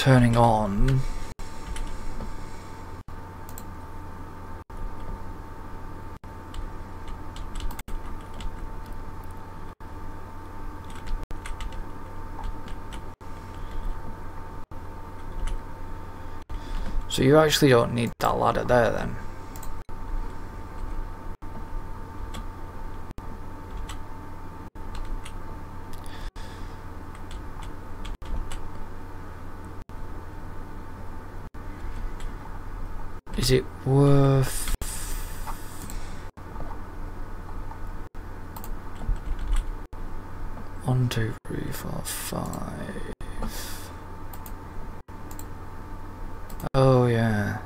turning on. So you actually don't need that ladder there then. Is it worth... One, two, three, four, five... Oh yeah.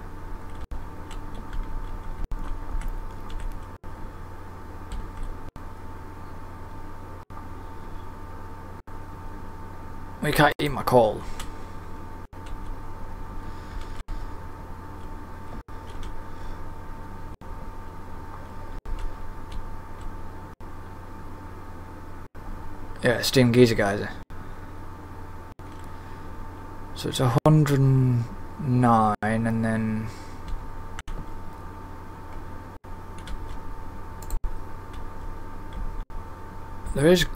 We can't eat my coal. Yeah, steam geyser geyser. So it's a hundred and nine and then there is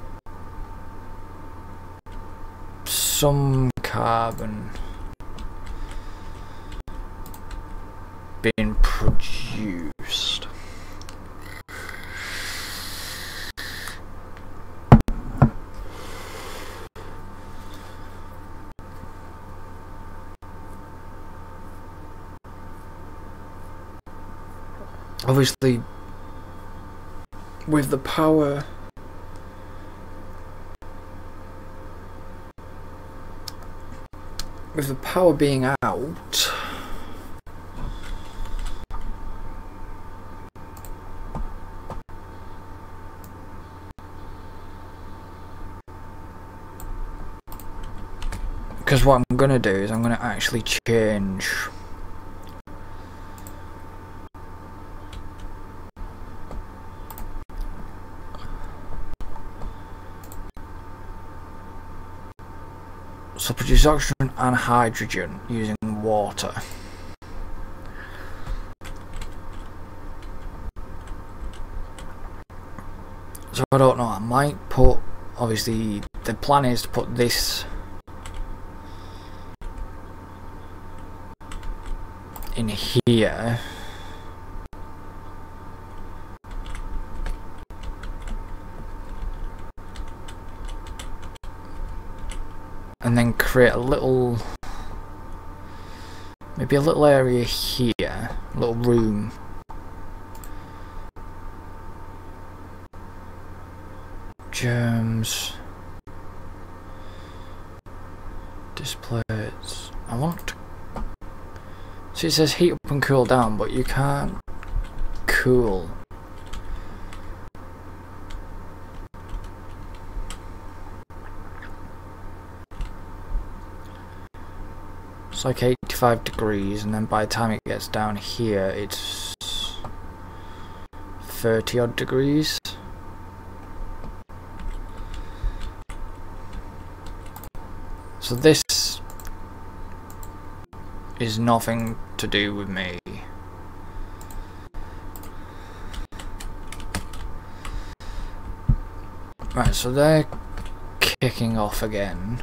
some carbon being produced. Obviously with the power with the power being out because what I'm gonna do is I'm gonna actually change So produce oxygen and hydrogen using water. So I don't know, I might put, obviously the plan is to put this in here and then create a little maybe a little area here a little room. Germs. Displays. I want see it says heat up and cool down but you can't cool It's like 85 degrees and then by the time it gets down here it's 30 odd degrees. So this is nothing to do with me. Right, so they're kicking off again.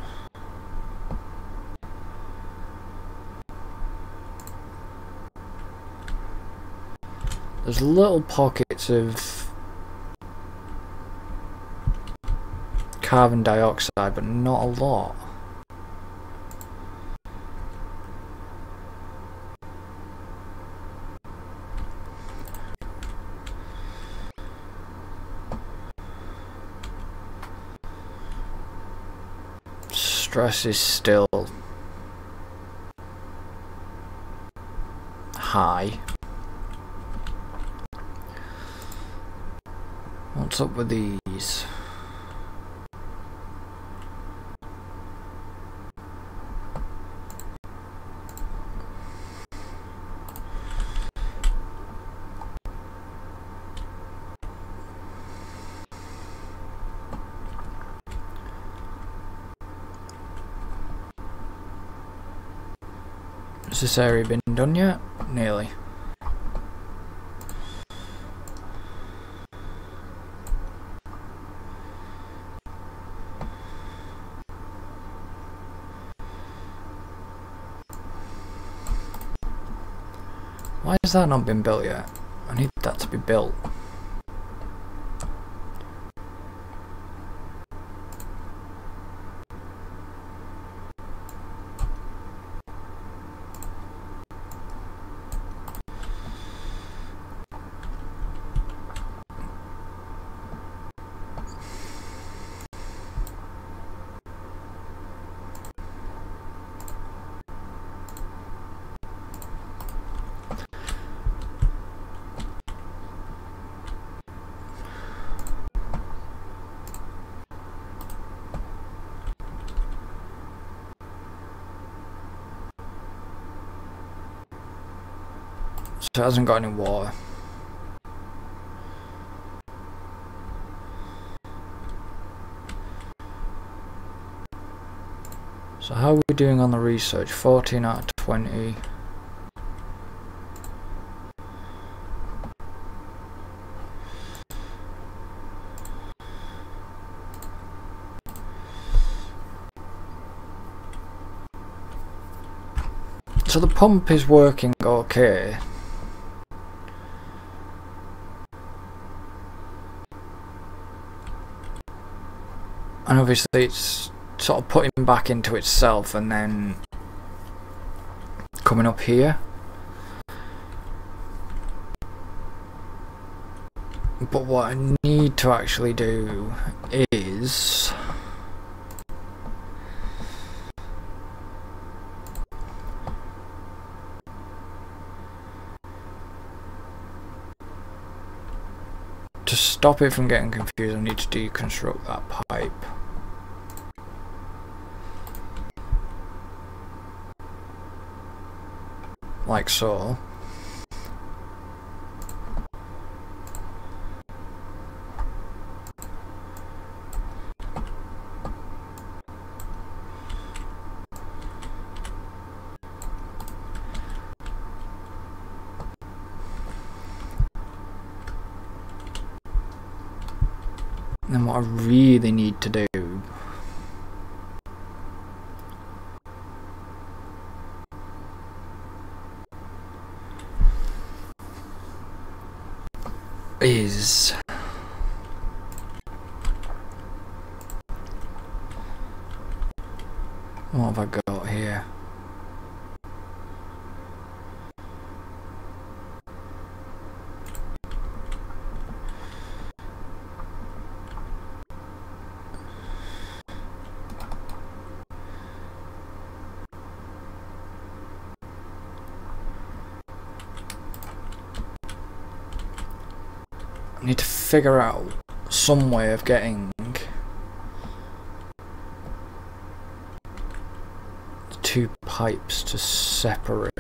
There's little pockets of carbon dioxide, but not a lot. Stress is still high. What's up with these? Has this area been done yet? Nearly. Why has that not been built yet? I need that to be built. So hasn't got any water. So how are we doing on the research? 14 out of 20. So the pump is working okay. Obviously it's sort of putting back into itself and then coming up here. But what I need to actually do is to stop it from getting confused I need to deconstruct that pipe like so. And then what I really need to do is what have I got here? I need to figure out some way of getting two pipes to separate.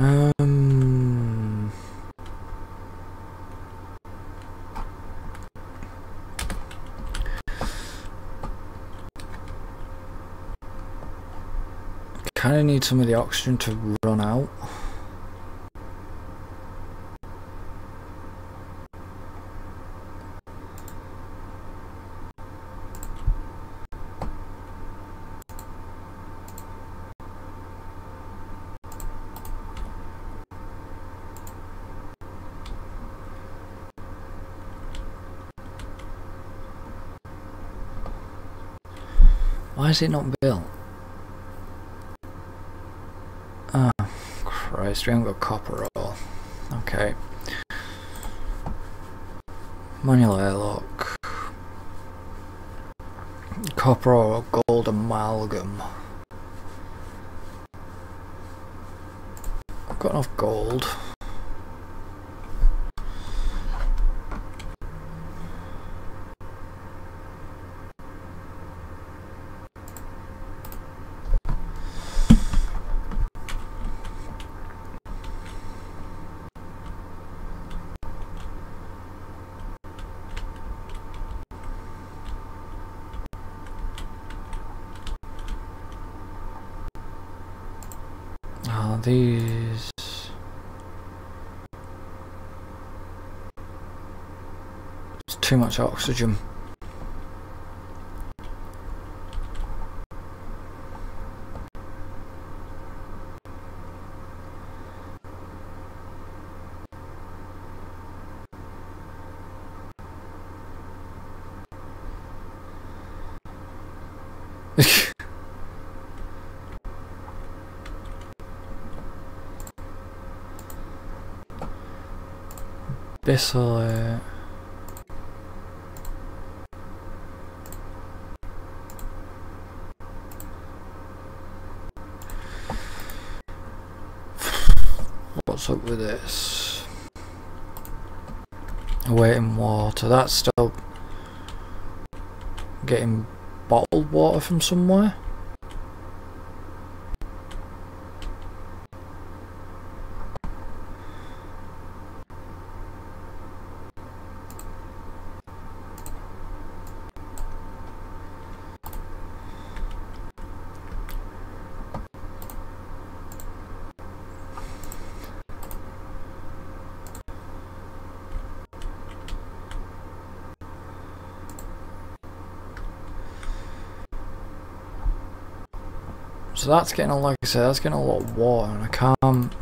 Um. Kind of need some of the oxygen to run out. Why is it not built? Oh, Christ, we haven't got copper at all. Okay. Manual airlock. Copper or gold amalgam. I've got enough gold. These. It's too much oxygen. This'll er øh, What's up with this? Waiting water, that's still getting bottled water from somewhere. So that's getting, a, like I said, that's getting a lot of water and I can't...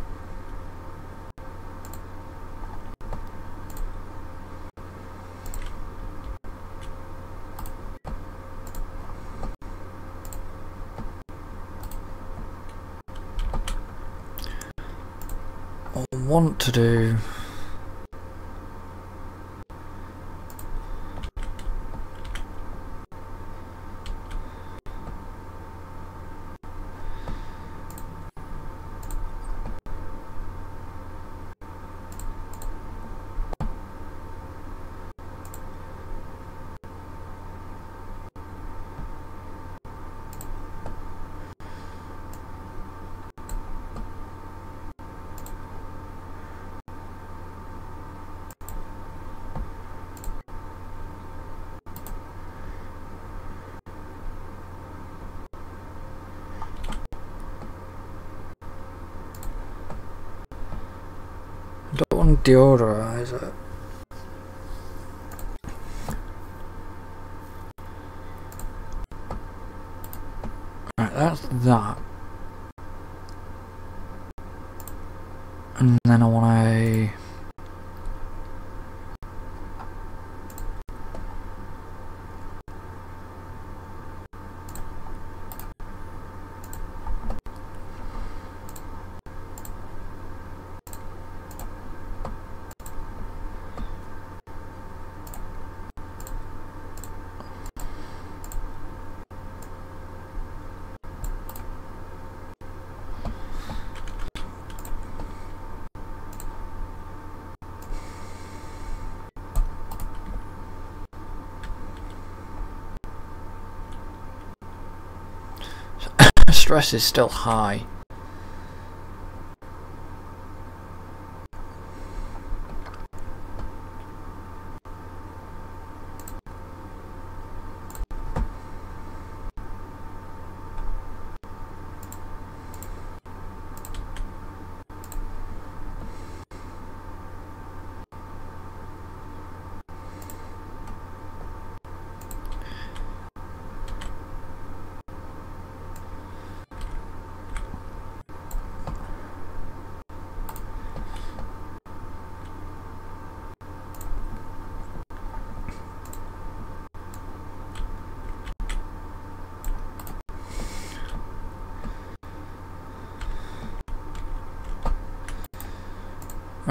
I want to do... don't deodorize it. Right, that's that. And then I want to... stress is still high.